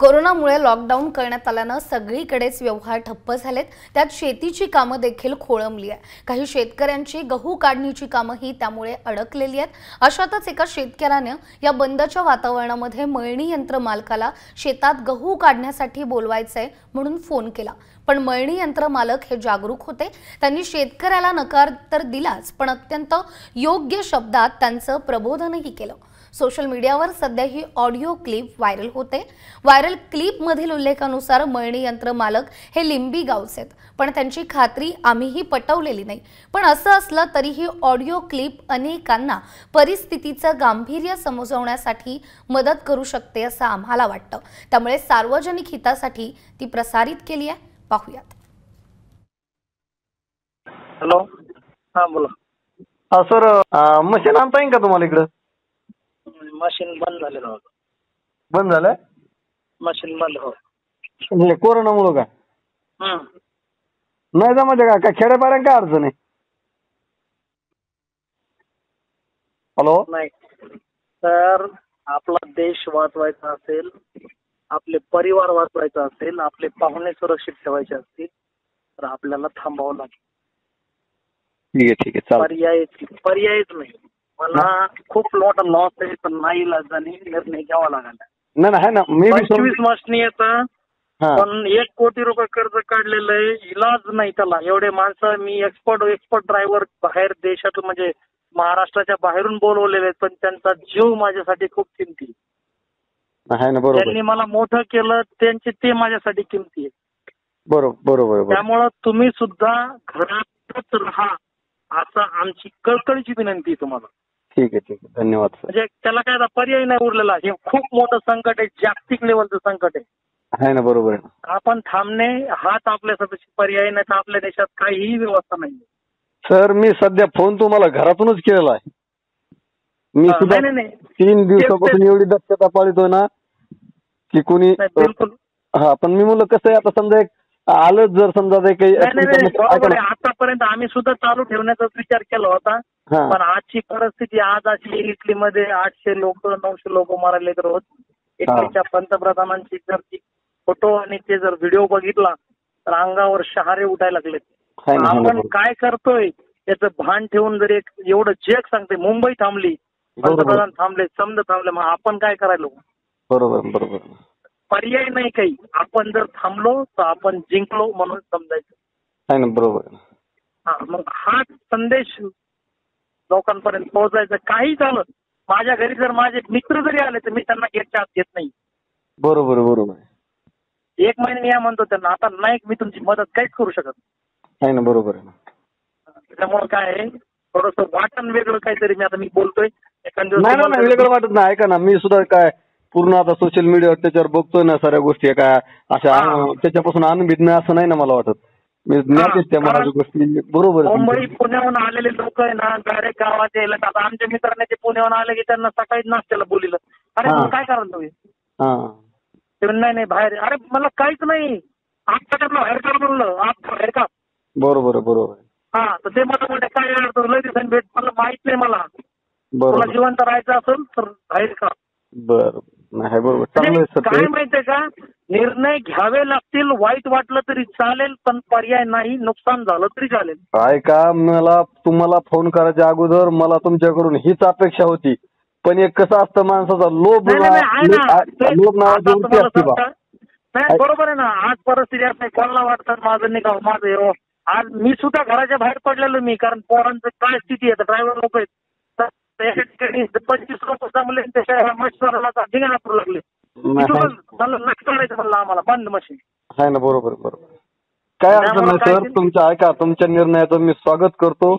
कोरोनामुळे लॉकडाऊन करण्यात आल्यानं सगळीकडेच व्यवहार ठप्प झालेत. त्यात शेतीची कामं देखील खोळंबली आहे काही शेतकऱ्यांची गहू काढणीची कामंही त्यामुळे अडकलेली आहेत. अशातच एका शेतकऱ्यानं या बंदच्या वातावरणामध्ये मळणी यंत्र मालकाला शेतात गहू काढण्यासाठी बोलवायचंय म्हणून फोन केला. पण मळणी यंत्र मालक हे जागरूक होते. त्यांनी शेतकऱ्याला नकार तर दिलाच पण अत्यंत योग्य शब्दात त्यांचं प्रबोधनही केलं. सोशल मीडियावर सध्या ही ऑडिओ क्लिप व्हायरल होते. व्हायरल क्लिपमधील उल्लेखानुसार मळणी यंत्र मालक हे लिंबी गावचे आहेत. पण त्यांची खात्री आम्हीही पटवलेली नाही. पण असं असलं तरी ही ऑडिओ क्लिप अनेकांना परिस्थितीचं गांभीर्य समजवण्यासाठी मदत करू शकते असं आम्हाला वाटतं. त्यामुळे सार्वजनिक हितासाठी ती प्रसारित केली आहे. पाहूयात. हॅलो. हा बोला. हा सर मशीन आणता येईल का तुम्हाला इकडं? मशीन बंद झालेलं बंद झालं मशीन बंद हो. म्हणजे कोरोनामुळं का? हं. नाही जमायचं का काय खेड्यापाड्यात काय अडचण आहे? हॅलो? नाही. तर आपला देश वाचवायचा असेल आपले परिवार वाचवायचा असेल आपले पाहुणे सुरक्षित ठेवायचे असतील तर आपल्याला थांबावं लागेल. ठीक आहे ठीक आहे. चालेल. पर्यायच पर्यायच नाही. मला खूप मोठा लॉस आहे पण नाही निर्णय घ्यावा लागला. नाही नाही आहे ना. मी बी पंचवीस येतं हा. पण एक कोटी रुपये कर्ज काढलेलं आहे. इलाज नाही त्याला. एवढे माणसं मी एक्सपर्ट एक्सपर्ट ड्रायव्हर बाहेर देशातून म्हणजे महाराष्ट्राच्या बाहेरून बोलवलेले आहेत पण त्यांचा जीव माझ्यासाठी खूप किमती आहे. आहे ना बरोबर. त्यांनी मला मोठं केलं त्यांचे ते माझ्यासाठी किमती आहे बरोबर बरोबर बरोबर. त्यामुळं तुम्ही सुद्धा घरातच राहा असं आमची कळकळीची विनंती आहे तुम्हाला. ठीक आहे ठीक आहे. धन्यवाद सर. म्हणजे त्याला काय आता पर्याय नाही उरलेला. हे खूप मोठं संकट आहे जागतिक लेवलचं संकट आहे. आहे ना बरोबर आहे आपण थांबणे हाच आपल्यासाठी पर्याय नाही तर आपल्या देशात काहीही व्यवस्था नाही. सर मी सध्या फोन तुम्हाला घरातूनच केलेला आहे. मी हा, सुद्धा नाही, नाही, नाही. तीन दिवसापासून एवढी दक्षता पाळतोय ना की कोणी नाही, बिलकुल. हा पण मी म्हणलं कसं आहे आता समजा एक आलं जर समजा ते काही आतापर्यंत आम्ही सुद्धा चालू ठेवण्याचा विचार केला होता. पण आजची परिस्थिती आज अशी इटलीमध्ये आठशे लोक नऊशे लोक मरायले रोज. इटलीच्या पंतप्रधानांची जर ती फोटो आणि ते जर व्हिडिओ बघितला तर अंगावर शहारे उठायला लागलेत. आपण. काय करतोय याचं भान ठेवून जर एक एवढं जग सांगते मुंबई थांबली. पंतप्रधान थांबले समजा थांबले मग आपण काय करायलो? बरोबर बरोबर. पर्याय नाही काही. आपण जर थांबलो तर आपण जिंकलो म्हणून समजायचं. ना बरोबर. हा मग हाच संदेश लोकांपर्यंत पोहोचायचा. काही झालं माझ्या घरी जर माझे मित्र जरी आले तर मी त्यांना गेटच्या आत घेत नाही. बरोबर बरोबर. एक महिने या म्हणतो त्यांना आता नाही मी तुमची मदत काहीच करू शकत नाही. ना बरोबर आहे. ना त्यामुळे काय आहे थोडस वाटण वेगळं काहीतरी मी आता मी बोलतोय. एखाद्या वेगळं वाटत नाही. ऐका ना मी सुद्धा काय पूर्ण आता सोशल मीडियावर त्याच्यावर बघतोय ना साऱ्या गोष्टी काय अशा त्याच्यापासून अनभिज्ञ असं नाही ना मला वाटत. मी ज्ञातेच त्या मला कारण गोष्टी. बरोबर मुंबई. पुण्याहून आलेले लोक आहे ना डायरेक्ट गावात यायला आता आमच्या मित्राने ते पुण्याहून आले की त्यांना सकाळीच नाश्त्याला बोलिलं अरे काय कराल तुम्ही? हा. नाही नाही बाहेर अरे मला काहीच नाही. आत त्याच्यातलं बाहेर काढ म्हणलं आत बाहेर का? बरोबर बरोबर हा तर ते मला म्हणते काय लय दिवसांनी भेट मला माहीत नाही मला. तुला बरोबर. जिवंत राहायचं असेल तर बाहेर का? बर. नाही बरोबर. चांगलं काय. माहितीये का? निर्णय घ्यावे लागतील वाईट वाटलं तरी चालेल पण पर्याय नाही नुकसान झालं तरी चालेल. काय का मला तुम्हाला फोन करायच्या अगोदर मला तुमच्याकडून हीच अपेक्षा होती. पण एक कसं असतं माणसाचा लोभ लोभ नावाची असते बा. नाही बरोबर आहे ना. आज परिस्थिती असते कोणाला वाटतं माझं निघाव माझं हो. आज मी सुद्धा घराच्या बाहेर पडलेलो मी कारण पोरांचं काय स्थिती आहे? ड्रायव्हर लोक आहेत. तर ठिकाणी पंचवीस लोक जमले त्याच्या मशिनला धिंगाणा करू लागले. नाही, इथूनच मला नक्की करायचं म्हणलं आम्हाला बंद मशीन आहे ना बरोबर बरोबर. काय अडचण नाही सर? तुमच्या ऐका तुमच्या निर्णयाचं मी स्वागत करतो.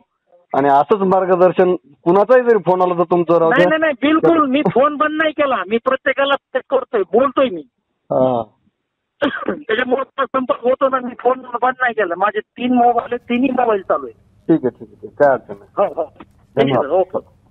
आणि असंच मार्गदर्शन कुणाचाही जरी फोन आला तर तुमचं राहू नाही. नाही बिलकुल. मी फोन बंद नाही केला. मी प्रत्येकाला करतोय बोलतोय मी. हा. त्याच्यामुळे संपर्क होतो ना मी फोन बंद नाही केला. माझे तीन मोबाईल तिन्ही मोबाईल चालू आहे ठीक आहे ठीक आहे. काय अडचण नाही. हो हो. ओके